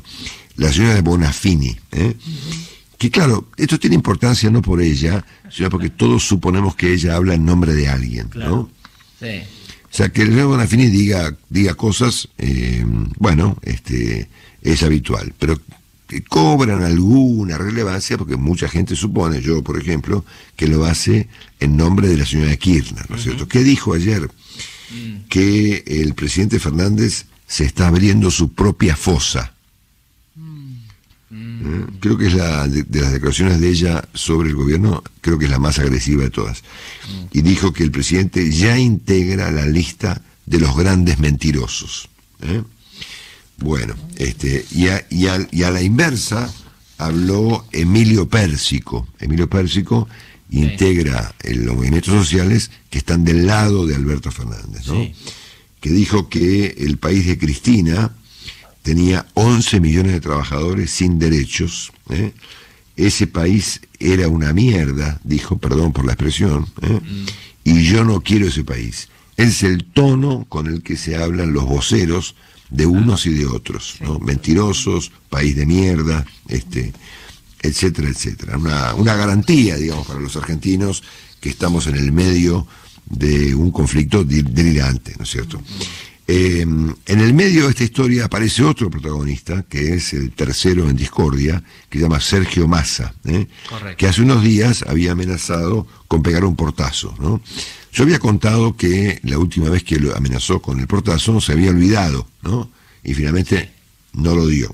la señora de Bonafini, ¿eh? Que claro, esto tiene importancia no por ella, sino porque todos suponemos que ella habla en nombre de alguien, ¿no? Sí. O sea, que el señor Bonafini diga, diga cosas, eh, bueno, este, es habitual, pero que cobran alguna relevancia porque mucha gente supone, yo por ejemplo, que lo hace en nombre de la señora Kirchner, ¿no es cierto? ¿Qué dijo ayer? Mm. Que el presidente Fernández se está abriendo su propia fosa. ¿Eh? Creo que es la de, las declaraciones de ella sobre el gobierno, creo que es la más agresiva de todas. Y dijo que el presidente ya integra la lista de los grandes mentirosos. ¿eh? Bueno, este, y a, y, a, la inversa habló Emilio Pérsico. Emilio Pérsico integra los movimientos sociales que están del lado de Alberto Fernández, ¿no? que dijo que el país de Cristina tenía 11 millones de trabajadores sin derechos. ¿eh? Ese país era una mierda, dijo, perdón por la expresión, ¿eh? mm. y yo no quiero ese país. Es el tono con el que se hablan los voceros de unos y de otros, ¿no? mentirosos, país de mierda, este, etcétera, etcétera. Una, una garantía, digamos, para los argentinos que estamos en el medio de un conflicto delirante, ¿no es cierto? Eh, en el medio de esta historia aparece otro protagonista, que es el tercero en discordia, que se llama Sergio Massa, ¿eh? que hace unos días había amenazado con pegar un portazo. ¿no? Yo había contado que la última vez que lo amenazó con el portazo se había olvidado, ¿no? y finalmente no lo dio.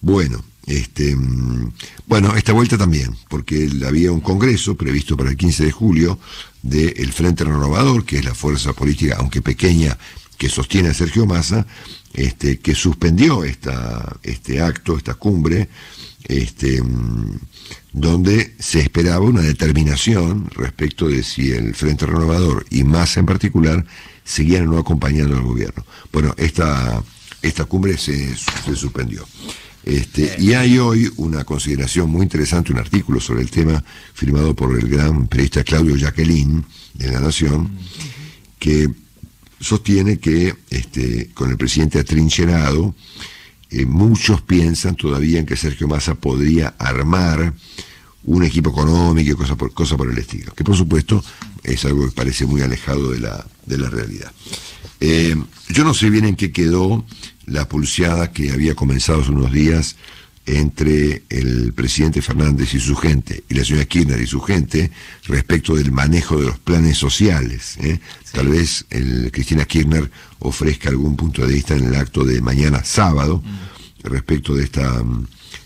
Bueno, este, mm, bueno, esta vuelta también, porque había un congreso previsto para el 15 de julio del Frente Renovador, que es la fuerza política, aunque pequeña, que sostiene a Sergio Massa, este, que suspendió esta, este acto, esta cumbre, este, mm, donde se esperaba una determinación respecto de si el Frente Renovador y Massa en particular seguían o no acompañando al gobierno. Bueno, esta, esta cumbre se, se suspendió. Este, y hay hoy una consideración muy interesante, un artículo sobre el tema firmado por el gran periodista Claudio Jacqueline de La Nación, que sostiene que este, con el presidente atrincherado, eh, muchos piensan todavía en que Sergio Massa podría armar un equipo económico y cosa por, cosa por el estilo, que por supuesto es algo que parece muy alejado de la, de la realidad. Eh, yo no sé bien en qué quedó la pulseada que había comenzado hace unos días entre el presidente Fernández y su gente y la señora Kirchner y su gente respecto del manejo de los planes sociales. ¿eh? Tal vez el, Cristina Kirchner ofrezca algún punto de vista en el acto de mañana sábado mm. respecto de esta,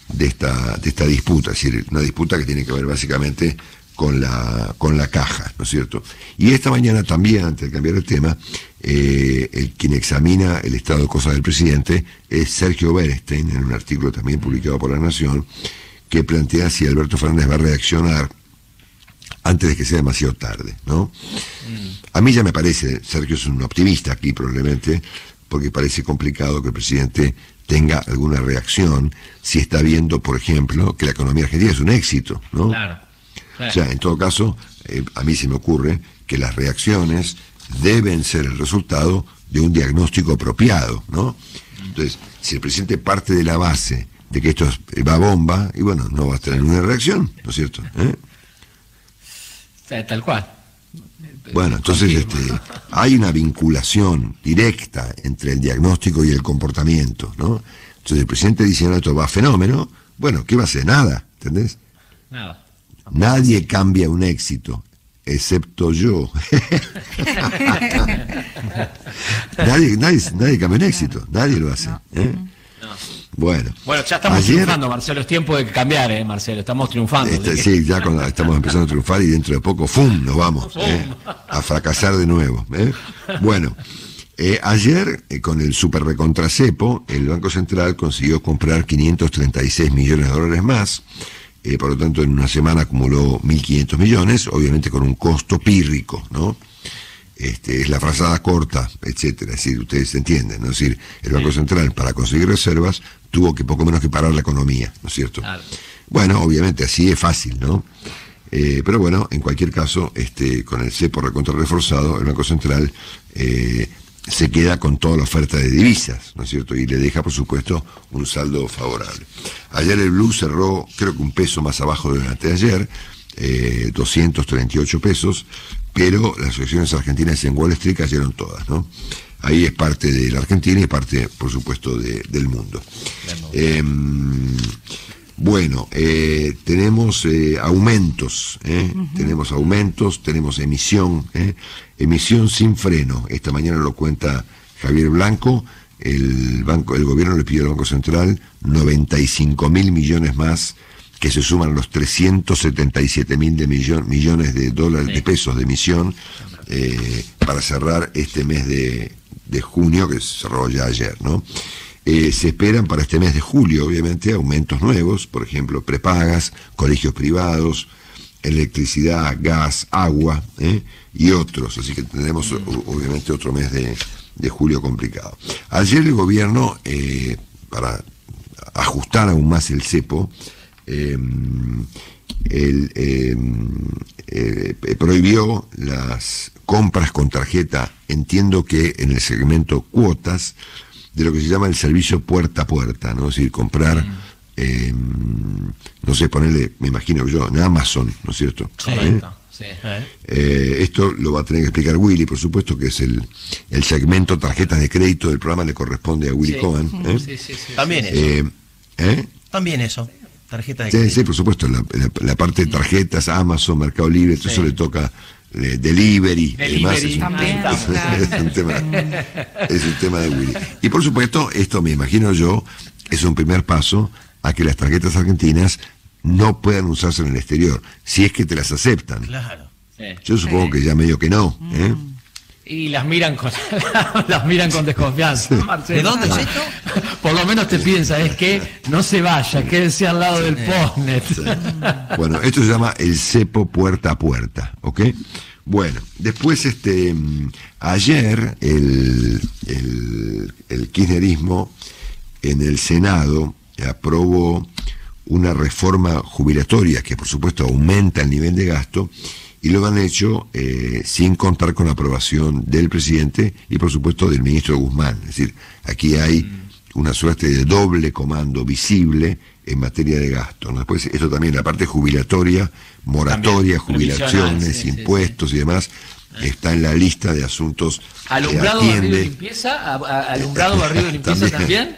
de, esta, de esta disputa, es decir, una disputa que tiene que ver básicamente con la, con la caja, ¿no es cierto? Y esta mañana también, antes de cambiar el tema, eh, el, quien examina el estado de cosas del presidente es Sergio Berestein, en un artículo también publicado por La Nación, que plantea si Alberto Fernández va a reaccionar antes de que sea demasiado tarde, ¿no? Mm. A mí ya me parece, Sergio es un optimista aquí probablemente, porque parece complicado que el presidente tenga alguna reacción si está viendo, por ejemplo, que la economía argentina es un éxito, ¿no? Claro. O sea, en todo caso, eh, a mí se me ocurre que las reacciones deben ser el resultado de un diagnóstico apropiado, ¿no? Entonces, si el presidente parte de la base de que esto va a bomba, y bueno, no va a tener una reacción, ¿no es cierto? ¿Eh? Tal cual. Bueno, entonces este, hay una vinculación directa entre el diagnóstico y el comportamiento, ¿no? Entonces el presidente dice, no, esto va fenómeno, bueno, ¿qué va a hacer? Nada, ¿entendés? Nada. Nadie cambia un éxito, excepto yo. nadie, nadie, nadie cambia un éxito, nadie lo hace. ¿eh? Bueno. Bueno, ya estamos triunfando, Marcelo. Es tiempo de cambiar, ¿eh, Marcelo? Estamos triunfando. Este, sí, ya estamos empezando a triunfar y dentro de poco, ¡fum! Nos vamos ¿eh? a fracasar de nuevo. ¿eh? Bueno, eh, ayer, con el super recontracepo, el Banco Central consiguió comprar 536 millones de dólares más. Por lo tanto, en una semana acumuló 1.500 millones, obviamente con un costo pírrico, ¿no? Este, es la frazada corta, etcétera. Es decir, ustedes entienden, ¿no? Es decir, el Banco Central para conseguir reservas tuvo que poco menos que parar la economía, ¿no es cierto? Bueno, obviamente así es fácil, ¿no? Eh, pero bueno, en cualquier caso, este, con el cepo recontra reforzado, el Banco Central eh, se queda con toda la oferta de divisas, ¿no es cierto? Y le deja, por supuesto, un saldo favorable. Ayer el blue cerró, creo que un peso más abajo de ayer, eh, 238 pesos, pero las acciones argentinas en Wall Street cayeron todas, ¿no? Ahí es parte de la Argentina y parte, por supuesto, del mundo. Em, bueno, eh, tenemos eh, aumentos, ¿eh? tenemos aumentos, tenemos emisión, emisión sin freno. Esta mañana lo cuenta Javier Blanco, el banco, el gobierno le pidió al Banco Central 95 mil millones más que se suman a los 377 mil de millones de dólares de pesos de emisión eh, para cerrar este mes de, junio, que se cerró ya ayer, ¿no? Eh, se esperan para este mes de julio, obviamente, aumentos nuevos, por ejemplo, prepagas, colegios privados, electricidad, gas, agua ¿eh? y otros. Así que tendremos, obviamente, otro mes de, de julio complicado. Ayer el gobierno, para ajustar aún más el cepo, Em, em, eh, prohibió las compras con tarjeta, entiendo que en el segmento cuotas, de lo que se llama el servicio puerta a puerta, ¿no? Es decir, comprar, em, no sé, ponerle, me imagino yo, en Amazon, ¿no es cierto? ¿Eh? esto lo va a tener que explicar Willy, por supuesto, que es el, el segmento tarjetas de crédito del programa, le corresponde a Willy Cohen. ¿eh? También eso. También eso. Tarjeta de sí, sí, por supuesto, la, parte de tarjetas, Amazon, Mercado Libre, todo eso le toca eh, delivery, delivery es, un, es, un tema, es un tema de Willy. Y por supuesto, esto me imagino yo, es un primer paso a que las tarjetas argentinas no puedan usarse en el exterior, si es que te las aceptan. Claro. Yo supongo que ya medio que no. ¿eh? Mm. Y las miran con las miran con desconfianza. ¿De dónde es esto? Por lo menos te piensa, es que no se vaya, quédese al lado del postnet. Bueno, esto se llama el cepo puerta a puerta, ¿ok? Bueno, después este ayer el, el, el kirchnerismo en el Senado aprobó una reforma jubilatoria que por supuesto aumenta el nivel de gasto y lo han hecho eh, sin contar con la aprobación del presidente y por supuesto del ministro Guzmán. Es decir, aquí hay mm. una suerte de doble comando visible en materia de gasto. Después, esto también, la parte jubilatoria, moratoria, jubilaciones, impuestos y demás, está en la lista de asuntos ¿Alumbrado, que atiende... Barrido limpieza? ¿Alumbrado, barrido y limpieza también?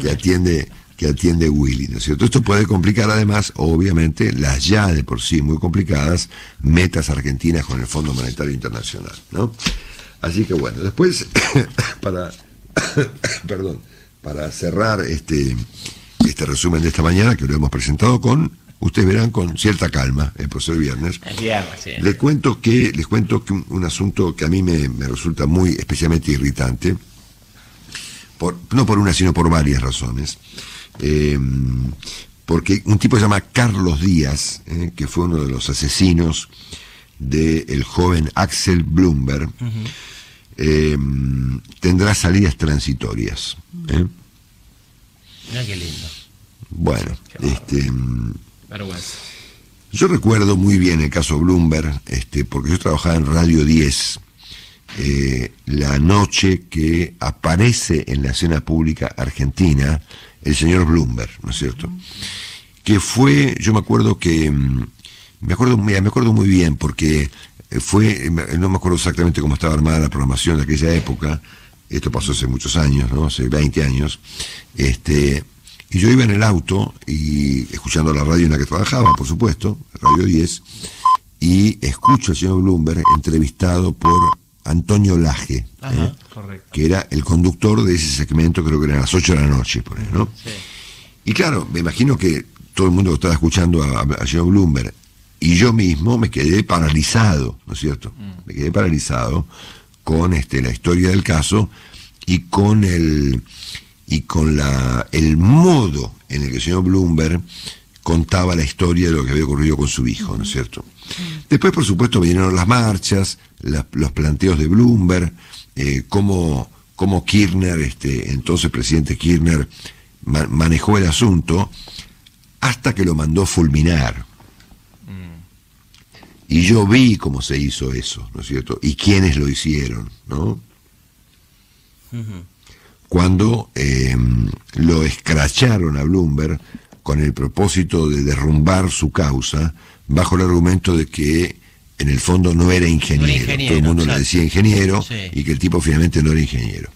Que atiende que atiende Willy, ¿no es cierto? Esto puede complicar además, obviamente, las ya de por sí muy complicadas metas argentinas con el Fondo Monetario Internacional, ¿no? Así que bueno, después, para, perdón, para cerrar este, este resumen de esta mañana, que lo hemos presentado con, ustedes verán con cierta calma, el por ser viernes. El viernes, sí. Les cuento que, les cuento que un, asunto que a mí me, resulta muy especialmente irritante, por, no por una, sino por varias razones. Eh, porque un tipo se llama Carlos Díaz, eh, que fue uno de los asesinos del joven Axel Bloomberg, eh, tendrá salidas transitorias. Mira qué lindo. Bueno, este, yo recuerdo muy bien el caso Bloomberg, este, porque yo trabajaba en Radio 10, la noche que aparece en la escena pública argentina el señor Bloomberg, ¿no es cierto? Que fue, yo me acuerdo que mm, Me acuerdo, me acuerdo muy bien porque fue, no me acuerdo exactamente cómo estaba armada la programación de aquella época, esto pasó hace muchos años. Hace 20 años, este, y yo iba en el auto y escuchando la radio en la que trabajaba, por supuesto, Radio 10, y escucho al señor Bloomberg entrevistado por Antonio Laje, ¿eh? que era el conductor de ese segmento, creo que era a las 8 de la noche, por ¿no? Y claro, me imagino que todo el mundo estaba escuchando al señor Bloomberg y yo mismo me quedé paralizado, ¿no es cierto? Mm. Me quedé paralizado con este, la historia del caso y con el y con la, el modo en el que el señor Bloomberg contaba la historia de lo que había ocurrido con su hijo, ¿no es cierto? Después, por supuesto, vinieron las marchas, los planteos de Bloomberg, eh, cómo, cómo, Kirchner, este, entonces presidente Kirchner, manejó el asunto hasta que lo mandó fulminar. Y yo vi cómo se hizo eso, ¿no es cierto? Y quiénes lo hicieron, ¿no? Cuando em, lo escracharon a Bloomberg con el propósito de derrumbar su causa, bajo el argumento de que en el fondo no era ingeniero. Todo el mundo le decía ingeniero y que el tipo finalmente no era ingeniero.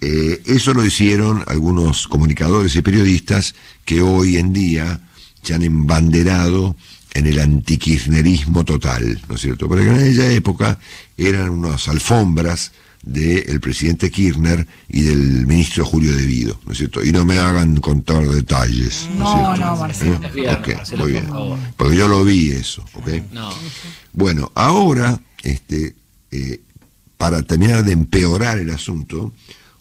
Eh, eso lo hicieron algunos comunicadores y periodistas que hoy en día se han embanderado en el antikirchnerismo total, ¿no es cierto? Porque en aquella época eran unas alfombras del presidente Kirchner y del ministro Julio Devido, ¿no es cierto? Y no me hagan contar detalles. No, no, Marcelo. ¿Eh? muy bien. Porque yo lo vi eso, ¿ok? Bueno, ahora, este, eh, para terminar de empeorar el asunto,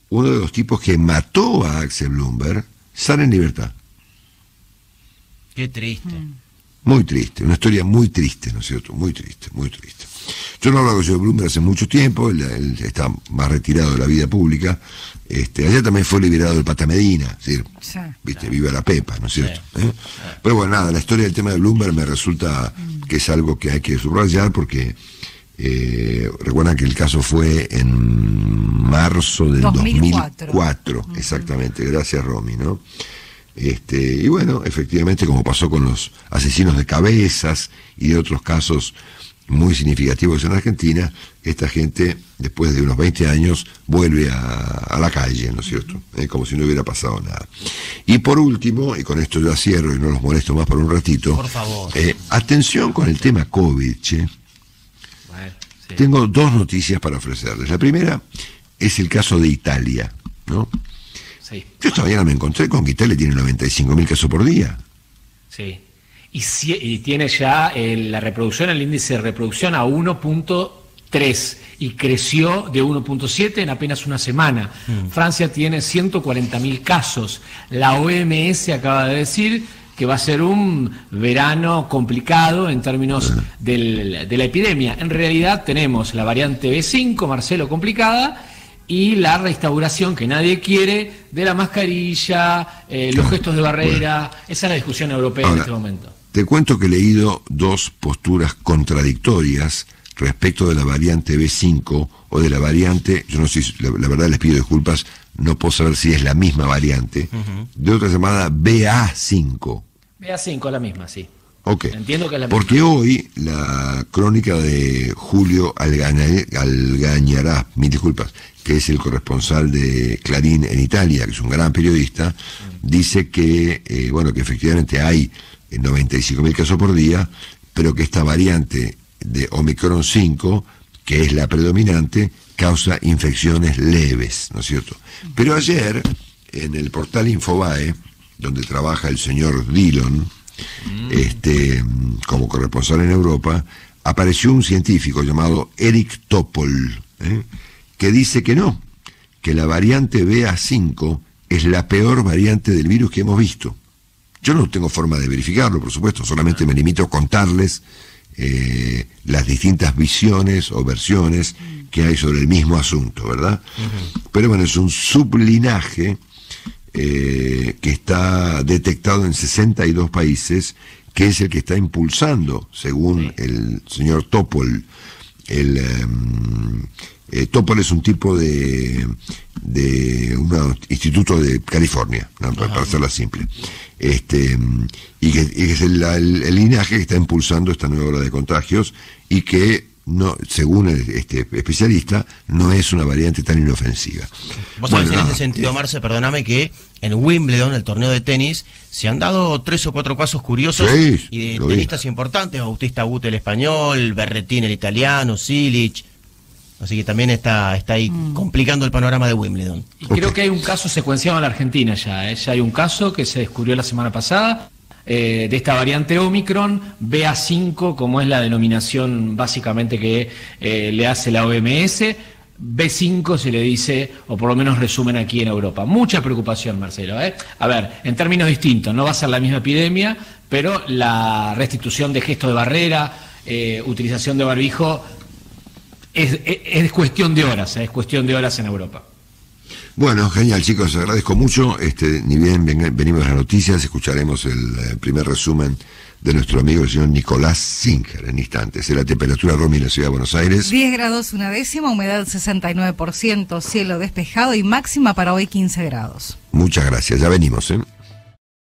uno de los tipos que mató a Axel Bloomberg sale en libertad. Qué triste. Muy triste, una historia muy triste, ¿no es cierto? Muy triste, muy triste. Yo no hablo con el señor Bloomberg hace mucho tiempo, él, está más retirado de la vida pública. Este, allá también fue liberado el Pata Medina, ¿viste? Viva la Pepa, ¿no es cierto? ¿Eh? Pero bueno, nada, la historia del tema de Bloomberg me resulta que es algo que hay que subrayar porque eh, recuerdan que el caso fue en marzo del 2004, exactamente, gracias Romy, ¿no? Este, y bueno, efectivamente, como pasó con los asesinos de cabezas y de otros casos muy significativos en Argentina, esta gente, después de unos 20 años, vuelve a, la calle, ¿no es cierto? Eh, como si no hubiera pasado nada. Y por último, y con esto ya cierro y no los molesto más por un ratito, por favor. Eh, atención con el tema COVID, Tengo dos noticias para ofrecerles. La primera es el caso de Italia, ¿no? Yo esta mañana me encontré con que Italia tiene 95.000 casos por día. Sí. Y, tiene ya eh, la reproducción, el índice de reproducción a 1.3 y creció de 1.7 en apenas una semana. Mm. Francia tiene 140.000 casos. La OMS acaba de decir que va a ser un verano complicado en términos de la epidemia. En realidad tenemos la variante B5, Marcelo, complicada, y la restauración que nadie quiere de la mascarilla, eh, los gestos de barrera. Esa es la discusión europea en este momento. Te cuento que he leído dos posturas contradictorias respecto de la variante B5 o de la variante, yo no sé, la, la verdad les pido disculpas, no puedo saber si es la misma variante, de otra llamada BA5. BA5 la misma, sí. Ok. Entiendo que la Porque hoy la crónica de Julio Algañará, mil disculpas, que es el corresponsal de Clarín en Italia, que es un gran periodista, dice que, eh, bueno, que efectivamente hay 95.000 casos por día, pero que esta variante de Omicron 5, que es la predominante, causa infecciones leves, ¿no es cierto? Pero ayer, en el portal Infobae, donde trabaja el señor Dillon, mm. este, como corresponsal en Europa, apareció un científico llamado Eric Topol, ¿eh? que dice que no, que la variante BA5 es la peor variante del virus que hemos visto. Yo no tengo forma de verificarlo, por supuesto, solamente me limito a contarles eh, las distintas visiones o versiones que hay sobre el mismo asunto, ¿verdad? Pero bueno, es un sublinaje eh, que está detectado en 62 países, que es el que está impulsando, según el señor Topol, el em, eh, Topol es un tipo de, de un instituto de California, para hacerla simple. Este, y que, es el, linaje que está impulsando esta nueva ola de contagios y que no, según este especialista, no es una variante tan inofensiva. Vos sabés en este sentido, Marce, perdóname que en Wimbledon, el torneo de tenis, se han dado tres o cuatro casos curiosos y de tenistas importantes, Bautista Gut el español, Berretín el italiano, Silic, Así que también está, está ahí mm. complicando el panorama de Wimbledon. Y creo que hay un caso secuenciado en la Argentina ya. ¿eh? Ya hay un caso que se descubrió la semana pasada eh, de esta variante Omicron, BA5, como es la denominación básicamente que eh, le hace la OMS. B5 se le dice, o por lo menos resumen aquí en Europa. Mucha preocupación, Marcelo. A ver, en términos distintos, no va a ser la misma epidemia, pero la restitución de gestos de barrera, utilización de barbijo es, cuestión de horas, es cuestión de horas en Europa. Bueno, genial chicos, agradezco mucho. Este, ni bien venimos a las noticias, escucharemos el, eh, primer resumen de nuestro amigo el señor Nicolás Singer en instantes. la temperatura Romy en la ciudad de Buenos Aires. 10 grados una décima, humedad 69%, cielo despejado y máxima para hoy 15 grados. Muchas gracias, ya venimos. ¿eh?